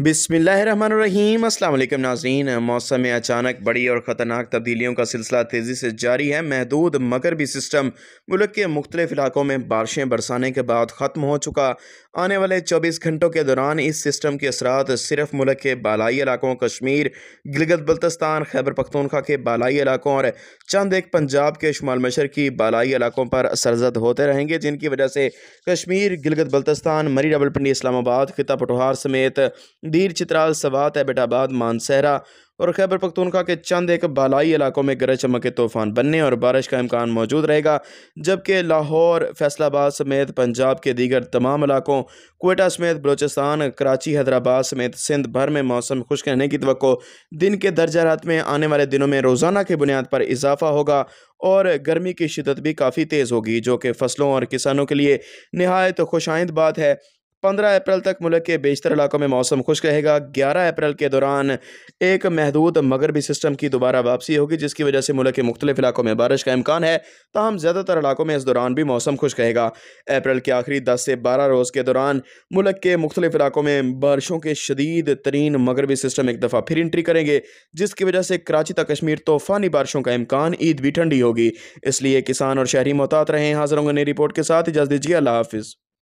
बिसमीम अल्लाम नाजरीन। मौसम में अचानक बड़ी और ख़तरनाक तब्दीलियों का सिलसिला तेज़ी से जारी है। महदूद मगरबी सिस्टम मुल्क के मुख्तलिफ़ इलाकों में बारिशें बरसाने के बाद ख़त्म हो चुका। आने वाले चौबीस घंटों के दौरान इस सिस्टम के असरात सिर्फ़ मुल्क के बालाई इलाकों, कश्मीर, गिलगत बल्तस्तान, खैबर पख्तूनखा के बालाई इलाकों और चंद एक पंजाब के शुमाल मशर की बालाई इलाकों पर सरजद होते रहेंगे, जिनकी वजह से कश्मीर, गिलगत बल्तस्तान, मरी रबलपिंडी इस्लामाबाद, खिता पटोहार समेत दीर चित्राल सवात एबटाबाद मानसहरा। और खैबर पख्तूनखा के चंद एक बालाई इलाकों में गरज चमक के तूफ़ान बनने और बारिश का इम्कान मौजूद रहेगा, जबकि लाहौर, फैसलाबाद समेत पंजाब के दीगर तमाम इलाकों कोयटा समेत बलोचिस्तान, कराची, हैदराबाद समेत सिंध भर में मौसम खुश रहने की तो दिन के दर्जा रात में आने वाले दिनों में रोज़ाना की बुनियाद पर इजाफा होगा और गर्मी की शिदत भी काफ़ी तेज़ होगी, जो कि फ़सलों और किसानों के लिए नहायत खुशाइंद बात है। पंद्रह अप्रैल तक मुल्क के बेशतर इलाकों में मौसम खुश रहेगा। ग्यारह अप्रैल के दौरान एक महदूद मगरबी सिस्टम की दोबारा वापसी होगी, जिसकी वजह से मुल्क के मुख्तलिफ़ इलाकों में बारिश का इम्कान है। तहम ज़्यादातर इलाकों में इस दौरान भी मौसम खुश रहेगा। अप्रैल के आखिरी दस से बारह रोज़ के दौरान मुल्क के मुख्तलिफ़ इलाकों में बारिशों के शदीद तरीन मगरबी सिस्टम एक दफ़ा फिर इंट्री करेंगे, जिसकी वजह से कराची तक कश्मीर तूफ़ानी बारिशों का इम्कान ईद भी ठंडी होगी। इसलिए किसान और शहरी मोहतात रहें। हाजिर होंगे नई रिपोर्ट के साथ। इजाज़ दीजिए। अल्लाह हाफिज़।